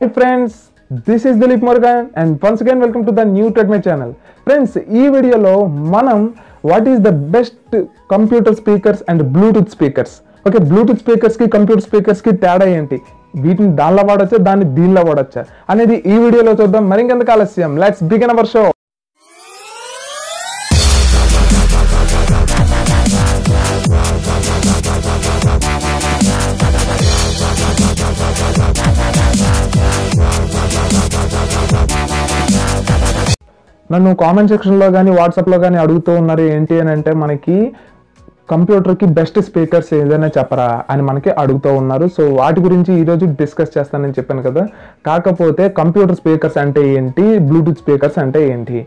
Friends this this is Dilip Morgan and once again welcome to the new Treadmay channel friends ఈ వీడియోలో మనం what is the best computer speakers and Bluetooth speakers okay Bluetooth స్పీకర్స్కి computer స్పీకర్స్కి తేడా ఏంటి? వీటిని దానిలో వాడచ్చా? దాన్ని దీనిలో వాడచ్చా? అనేది ఈ వీడియోలో చూద్దాం. మరింకెందుకు ఆలస్యం? లెట్స్ బిగిన్ అవర్ షో నన్ను కామెంట్ సెక్షన్లో కానీ వాట్సాప్లో కానీ అడుగుతూ ఉన్నారు ఏంటి అని అంటే మనకి కంప్యూటర్కి బెస్ట్ స్పీకర్స్ ఏదైనా చెప్పరా అని మనకి అడుగుతూ ఉన్నారు. సో వాటి గురించి ఈరోజు డిస్కస్ చేస్తానని చెప్పాను కదా. కాకపోతే కంప్యూటర్ స్పీకర్స్ అంటే ఏంటి? బ్లూటూత్ స్పీకర్స్ అంటే ఏంటి?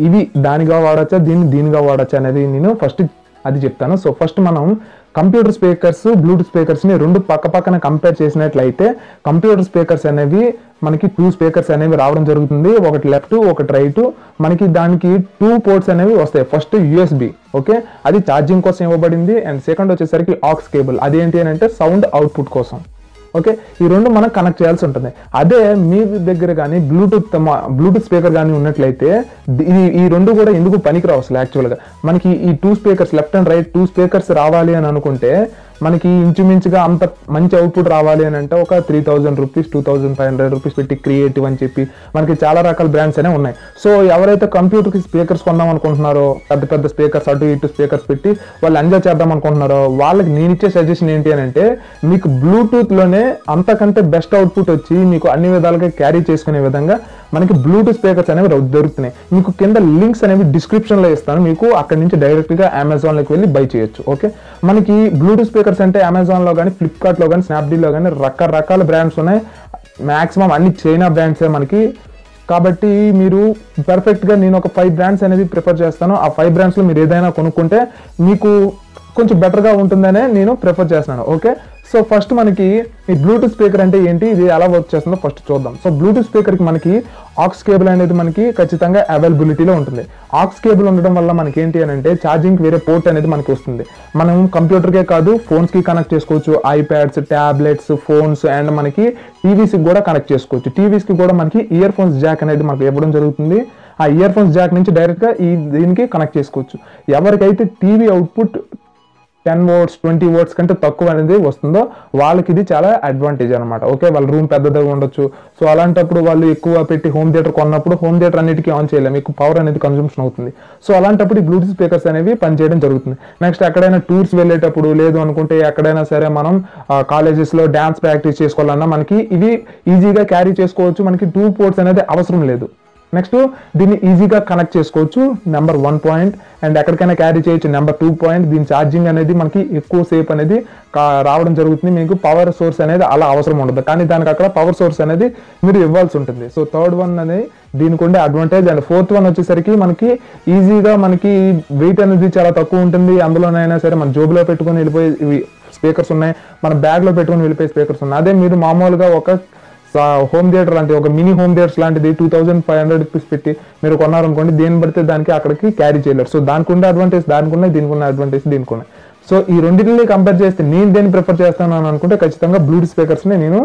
ఇవి దానిగా వాడచ్చా? దీన్ని దీనిగా వాడచ్చా? అనేది నేను ఫస్ట్ అది చెప్తాను. సో ఫస్ట్ మనం కంప్యూటర్ స్పీకర్స్ బ్లూటూత్ స్పీకర్స్ని రెండు పక్క పక్కన కంపేర్ చేసినట్లయితే కంప్యూటర్ స్పీకర్స్ అనేవి మనకి టూ స్పీకర్స్ అనేవి రావడం జరుగుతుంది. ఒకటి లెఫ్ట్ ఒకటి రైట్ మనకి దానికి టూ పోర్ట్స్ అనేవి వస్తాయి. ఫస్ట్ యూఎస్బి ఓకే అది ఛార్జింగ్ కోసం ఇవ్వబడింది. అండ్ సెకండ్ వచ్చేసరికి ఆక్స్ కేబుల్ అదేంటి అని అంటే సౌండ్ అవుట్పుట్ కోసం. ఓకే? ఈ రెండు మనం కనెక్ట్ చేయాల్సి ఉంటుంది. అదే మీ దగ్గర కానీ బ్లూటూత్ బ్లూటూత్ స్పీకర్ కానీ ఉన్నట్లయితే ఈ ఈ రెండు కూడా ఎందుకు పనికిరావు అసలు యాక్చువల్గా మనకి ఈ two speakers left and right two speakers రావాలి అని అనుకుంటే మనకి ఇంచుమించుగా అంత మంచి అవుట్పుట్ రావాలి అని అంటే ఒక three thousand rupees two thousand five hundred rupees పెట్టి క్రియేటివ్ అని చెప్పి మనకి చాలా రకాల బ్రాండ్స్ అనే ఉన్నాయి. సో ఎవరైతే కంప్యూటర్కి స్పీకర్స్ కొందాం అనుకుంటున్నారో పెద్ద పెద్ద స్పీకర్స్ అటు ఇటు స్పీకర్స్ పెట్టి వాళ్ళు ఎంజాయ్ చేద్దాం అనుకుంటున్నారో వాళ్ళకి నేను ఇచ్చే సజెషన్ ఏంటి అని అంటే మీకు బ్లూటూత్లోనే అంతకంటే బెస్ట్ అవుట్పుట్ వచ్చి మీకు అన్ని విధాలుగా క్యారీ చేసుకునే విధంగా మనకి బ్లూటూత్ స్పీకర్స్ అనేవి దొరుకుతున్నాయి. మీకు కింద లింక్స్ అనేవి డిస్క్రిప్షన్లో ఇస్తాను. మీకు అక్కడ నుంచి డైరెక్ట్గా అమెజాన్లోకి వెళ్ళి బై చేయొచ్చు. ఓకే మనకి బ్లూటూత్ స్పీకర్స్ అంటే అమెజాన్లో కానీ ఫ్లిప్కార్ట్లో కానీ స్నాప్డీల్లో కానీ రకరకాల బ్రాండ్స్ ఉన్నాయి. మ్యాక్సిమం అన్ని చైనా బ్రాండ్సే మనకి. కాబట్టి మీరు పర్ఫెక్ట్గా నేను ఒక ఫైవ్ బ్రాండ్స్ అనేది ప్రిఫర్ చేస్తాను. ఆ ఫైవ్ బ్రాండ్స్లో మీరు ఏదైనా కొనుక్కుంటే మీకు కొంచెం బెటర్గా ఉంటుందనే నేను ప్రిఫర్ చేస్తున్నాను. ఓకే సో ఫస్ట్ మనకి ఈ బ్లూటూత్ స్పీకర్ అంటే ఏంటి? ఇది ఎలా వర్క్ చేస్తుందో ఫస్ట్ చూద్దాం. సో బ్లూటూత్ స్పీకర్కి మనకి ఆక్స్ కేబుల్ అనేది మనకి ఖచ్చితంగా అవైలబిలిటీలో ఉంటుంది. ఆక్స్ కేబుల్ ఉండడం వల్ల మనకి ఏంటి అని అంటే ఛార్జింగ్ వేరే పోర్ట్ అనేది మనకి వస్తుంది. మనం కంప్యూటర్కే కాదు ఫోన్స్కి కనెక్ట్ చేసుకోవచ్చు. ఐప్యాడ్స్ ట్యాబ్లెట్స్ ఫోన్స్ అండ్ మనకి టీవీస్కి కూడా కనెక్ట్ చేసుకోవచ్చు. టీవీస్కి కూడా మనకి ఇయర్ ఫోన్స్ జాక్ అనేది మనకి ఇవ్వడం జరుగుతుంది. ఆ ఇయర్ ఫోన్స్ జాక్ నుంచి డైరెక్ట్గా ఈ దీనికి కనెక్ట్ చేసుకోవచ్చు. ఎవరికైతే TV output ten watts twenty watts కంటే తక్కువ అనేది వస్తుందో వాళ్ళకి ఇది చాలా అడ్వాంటేజ్ అనమాట ఓకే వాళ్ళ రూమ్ పెద్దదిగా ఉండొచ్చు. సో అలాంటప్పుడు వాళ్ళు ఎక్కువ పెట్టి హోమ్ థియేటర్ కొన్నప్పుడు హోమ్ థియేటర్ అన్నిటికీ ఆన్ చేయలేము. మీకు పవర్ అనేది కన్జంప్షన్ అవుతుంది. సో అలాంటప్పుడు ఈ బ్లూటూత్ స్పీకర్స్ అనేవి పనిచేయడం జరుగుతుంది. నెక్స్ట్ ఎక్కడైనా టూర్స్ వెళ్ళేటప్పుడు లేదు అనుకుంటే ఎక్కడైనా సరే మనం కాలేజెస్లో డ్యాన్స్ ప్రాక్టీస్ చేసుకోవాలన్నా మనకి ఇవి ఈజీగా క్యారీ చేసుకోవచ్చు. మనకి టూ పోర్ట్స్ అనేది అవసరం లేదు. నెక్స్ట్ దీన్ని ఈజీగా కనెక్ట్ చేసుకోవచ్చు. నెంబర్ వన్ పాయింట్ అండ్ ఎక్కడికైనా క్యారీ చేయొచ్చు. నెంబర్ టూ పాయింట్ దీని ఛార్జింగ్ అనేది మనకి ఎక్కువ సేపు అనేది రావడం జరుగుతుంది. మీకు పవర్ సోర్స్ అనేది అలా అవసరం ఉండదు. కానీ దానికి అక్కడ పవర్ సోర్స్ అనేది మీరు ఇవ్వాల్సి ఉంటుంది. సో థర్డ్ వన్ అనేది దీనికి ఉండే అడ్వాంటేజ్ అండ్ ఫోర్త్ వన్ వచ్చేసరికి మనకి ఈజీగా మనకి వెయిట్ అనేది చాలా తక్కువ ఉంటుంది. అందులోనైనా సరే మన జోబులో పెట్టుకొని వెళ్ళిపోయి స్పీకర్స్ ఉన్నాయి. మన బ్యాగ్లో పెట్టుకొని వెళ్ళిపోయే స్పీకర్స్ ఉన్నాయి. అదే మీరు మామూలుగా ఒక హోమ్ థియేటర్ లాంటి ఒక మినీ హోమ్ థియేటర్స్ లాంటిది two thousand five hundred rupees పెట్టి మీరు కొన్నారనుకోండి దేని పడితే దానికి అక్కడికి క్యారీ చేయలేరు. సో దానికి ఉండే అడ్వాంటేజ్ దానికి ఉన్నాయి దీనికి ఉన్న అడ్వాంటేజ్ దీనికి ఉన్నాయి సో ఈ రెండింటిని కంపేర్ చేస్తే నేను దేన్ని ప్రిఫర్ చేస్తాను అని అనుకుంటే ఖచ్చితంగా బ్లూటూత్ స్పీకర్స్ని నేను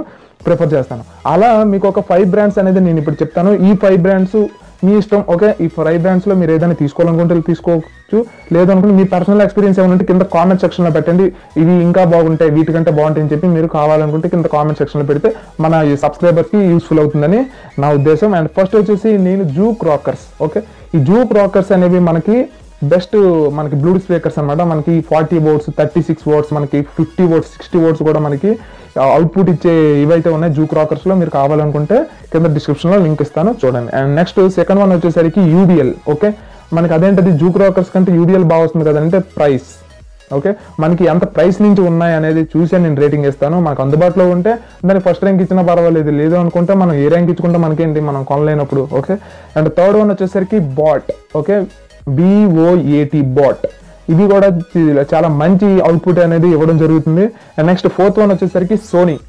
ప్రిఫర్ చేస్తాను. అలా మీకు ఒక ఫైవ్ బ్రాండ్స్ అనేది నేను ఇప్పుడు చెప్తాను. ఈ ఫైవ్ బ్రాండ్స్ మీ ఇష్టం ఓకే? ఈ ఫైవ్ బ్రాండ్స్లో మీరు ఏదైనా తీసుకోవాలనుకుంటే తీసుకో చేయొచ్చు. లేదనుకుంటే మీ పర్సనల్ ఎక్స్పీరియన్స్ ఏమంటే కింద కామెంట్ సెక్షన్లో పెట్టండి. ఇవి ఇంకా బాగుంటాయి వీటికంటే బాగుంటాయి అని చెప్పి మీరు కావాలనుకుంటే కింద కామెంట్ సెక్షన్లో పెడితే మన ఈ కి యూస్ఫుల్ అవుతుందని నా ఉద్దేశం. అండ్ ఫస్ట్ వచ్చేసి నేను జూ క్రాకర్స్ ఓకే? ఈ జూ క్రాకర్స్ అనేవి మనకి బెస్ట్ మనకి బ్లూటూత్ స్పీకర్స్ అన్నమాట. మనకి forty watts thirty six watts మనకి ఫిఫ్టీ వోట్స్ సిక్స్టీ వోట్స్ కూడా మనకి అవుట్పుట్ ఇచ్చే ఇవైతే ఉన్నాయి జూ క్రాకర్స్లో మీరు కావాలనుకుంటే కింద డిస్క్రిప్షన్లో లింక్ ఇస్తాను చూడండి. అండ్ నెక్స్ట్ సెకండ్ వన్ వచ్చేసరికి యూబిఎల్ ఓకే? మనకి అదేంటది జూ క్రాకర్స్ కంటే యూబిఎల్ బాగా వస్తుంది కదంటే ప్రైస్. ఓకే? మనకి ఎంత ప్రైస్ నుంచి ఉన్నాయి అనేది చూసి నేను రేటింగ్ ఇస్తాను. మనకు అందుబాటులో ఉంటే దానికి ఫస్ట్ ర్యాంక్ ఇచ్చినా పర్వాలేదు. లేదు అనుకుంటే మనం ఏ ర్యాంక్ ఇచ్చుకుంటే మనకేంటి? మనం కొనలేనప్పుడు. ఓకే? అండ్ థర్డ్ వన్ వచ్చేసరికి boAt. Okay? B O A T boAt. ఇది కూడా చాలా మంచి అవుట్పుట్ అనేది ఇవ్వడం జరుగుతుంది. అండ్ నెక్స్ట్ ఫోర్త్ వన్ వచ్చేసరికి Sony.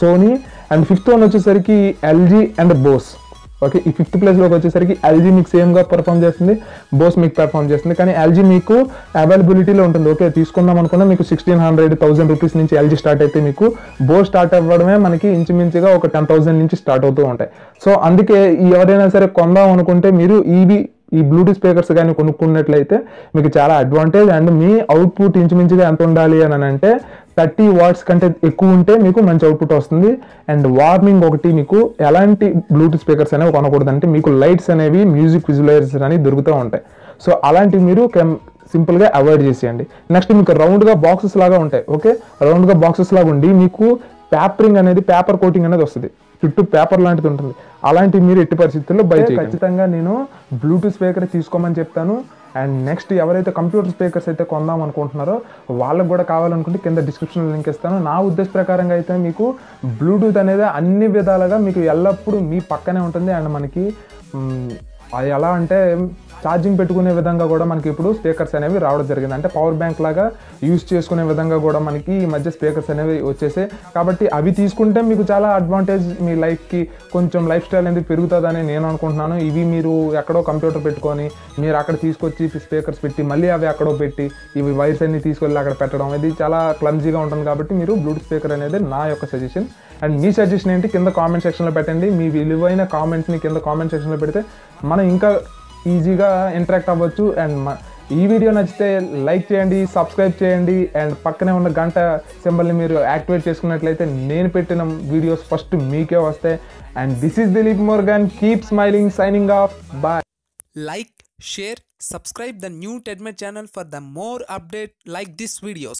Sony. And fifth one వచ్చేసరికి ఎల్జీ అండ్ బోస్. ఓకే ఈ ఫిఫ్త్ ప్లేస్లోకి వచ్చేసరికి ఎల్జీ మీకు సేమ్గా పర్ఫామ్ చేస్తుంది. బోస్ మీకు పర్ఫామ్ చేస్తుంది. కానీ ఎల్జీ మీకు అవైలబిలిటీలో ఉంటుంది. ఓకే తీసుకుందాం అనుకున్నా మీకు సిక్స్టీన్ హండ్రెడ్ థౌసండ్ రూపీస్ నుంచి ఎల్జీ స్టార్ట్ అయితే మీకు బో స్టార్ట్ అవ్వడమే మనకి ఇంచుమించుగా ఒక టెన్ థౌసండ్ నుంచి స్టార్ట్ అవుతూ ఉంటాయి. సో అందుకే ఎవరైనా సరే కొందాం అనుకుంటే మీరు ఈవి ఈ బ్లూటూత్ స్పీకర్స్ కానీ కొనుక్కున్నట్లయితే మీకు చాలా అడ్వాంటేజ్ అండ్ మీ అవుట్పుట్ ఇంచుమించుగా ఎంత ఉండాలి అని అంటే థర్టీ వాట్స్ కంటే ఎక్కువ ఉంటే మీకు మంచి అవుట్పుట్ వస్తుంది. అండ్ వార్మింగ్ ఒకటి మీకు ఎలాంటి బ్లూటూత్ స్పీకర్స్ అనేవి కొనకూడదు. అంటే మీకు లైట్స్ అనేవి మ్యూజిక్ విజువలైజర్స్ అనేవి దొరుకుతూ ఉంటాయి. సో అలాంటివి మీరు కెమ్ సింపుల్గా అవాయిడ్ చేసేయండి. నెక్స్ట్ మీకు రౌండ్గా బాక్సెస్ లాగా ఉంటాయి. ఓకే రౌండ్గా బాక్సెస్ లాగా ఉండి మీకు పేపరింగ్ అనేది పేపర్ కోటింగ్ అనేది వస్తుంది. చుట్టూ పేపర్ లాంటిది ఉంటుంది. అలాంటివి మీరు ఎట్టి పరిస్థితుల్లో బై ఖచ్చితంగా నేను బ్లూటూత్ స్పీకర్ తీసుకోమని చెప్తాను. అండ్ నెక్స్ట్ ఎవరైతే కంప్యూటర్ స్పీకర్స్ అయితే కొందాం అనుకుంటున్నారో వాళ్ళకి కూడా కావాలనుకుంటే కింద డిస్క్రిప్షన్లో లింక్ ఇస్తాను. నా ఉద్దేశ ప్రకారంగా అయితే మీకు బ్లూటూత్ అనేది అన్ని విధాలుగా మీకు ఎల్లప్పుడూ మీ పక్కనే ఉంటుంది. అండ్ మనకి అది ఎలా అంటే ఛార్జింగ్ పెట్టుకునే విధంగా కూడా మనకి ఇప్పుడు స్పీకర్స్ అనేవి రావడం జరిగింది. అంటే పవర్ బ్యాంక్ లాగా యూస్ చేసుకునే విధంగా కూడా మనకి ఈ మధ్య స్పీకర్స్ అనేవి వచ్చేసాయి. కాబట్టి అవి తీసుకుంటే మీకు చాలా అడ్వాంటేజ్ మీ లైఫ్కి కొంచెం లైఫ్ స్టైల్ అనేది పెరుగుతుందని నేను అనుకుంటున్నాను. ఇవి మీరు ఎక్కడో కంప్యూటర్ పెట్టుకొని మీరు అక్కడ తీసుకొచ్చి స్పీకర్స్ పెట్టి మళ్ళీ అవి అక్కడో పెట్టి ఇవి వైర్స్ అన్ని తీసుకెళ్ళి అక్కడ పెట్టడం ఇది చాలా క్లమ్జీగా ఉంటుంది కాబట్టి మీరు బ్లూటూత్ స్పీకర్ అనేది నా యొక్క సజెషన్ అండ్ మీ సజెషన్ ఏంటి? కింద కామెంట్ సెక్షన్లో పెట్టండి. మీ విలువైన కామెంట్స్ని కింద కామెంట్ సెక్షన్లో పెడితే మనం ఇంకా ఈజీగా ఇంటరాక్ట్ అవ్వచ్చు. అండ్ ఈ వీడియో నచ్చితే లైక్ చేయండి సబ్స్క్రైబ్ చేయండి. అండ్ పక్కనే ఉన్న గంట సింబల్ని మీరు యాక్టివేట్ చేసుకున్నట్లయితే నేను పెట్టిన వీడియోస్ ఫస్ట్ మీకే వస్తాయి. And this is Dilip Morgan. Keep smiling signing off. Bye. Like share subscribe the new Tedmet channel for the more update like this videos.